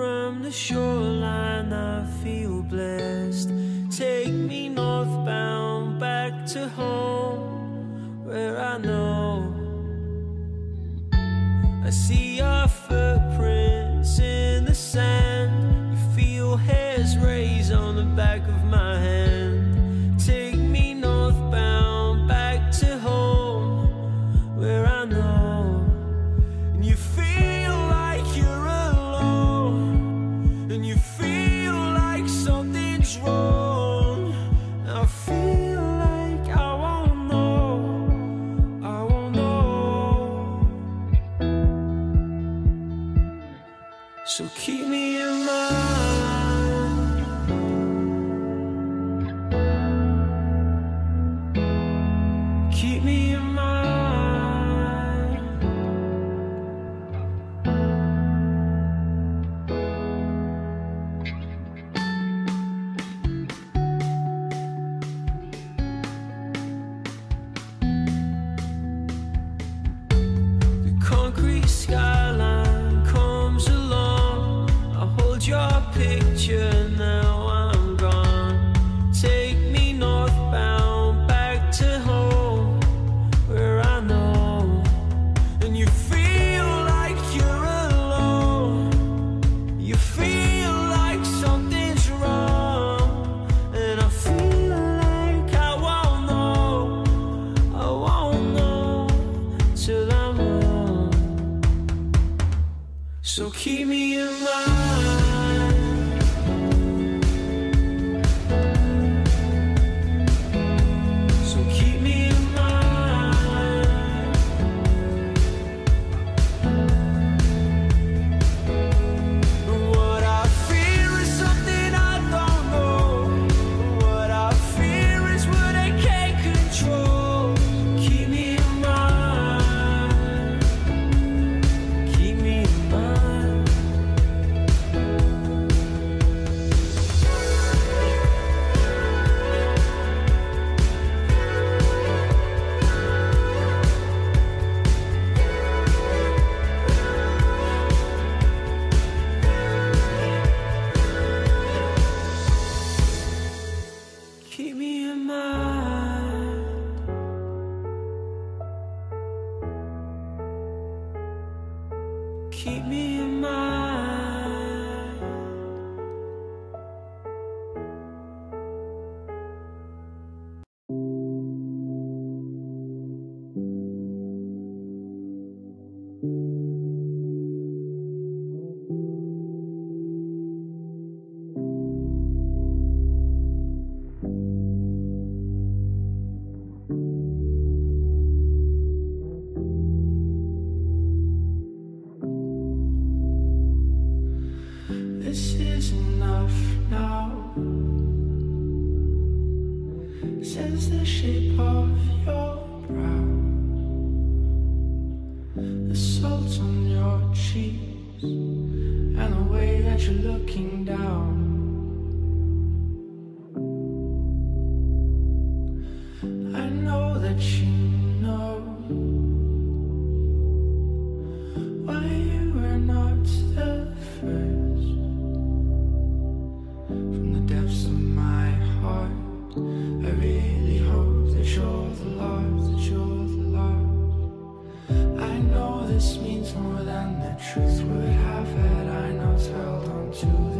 from the shoreline, I feel blessed. Take me northbound back to home, where I know I see your footprints in the sand. You feel hairs raise on the back. So keep me in mind. keep me in mind. shape of your brow, the salt on your cheeks, and the way that you're looking down. I know that you. truth would have had I not held on to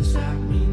Does that me.